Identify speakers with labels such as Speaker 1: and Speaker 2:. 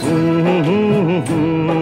Speaker 1: Mm-hmm.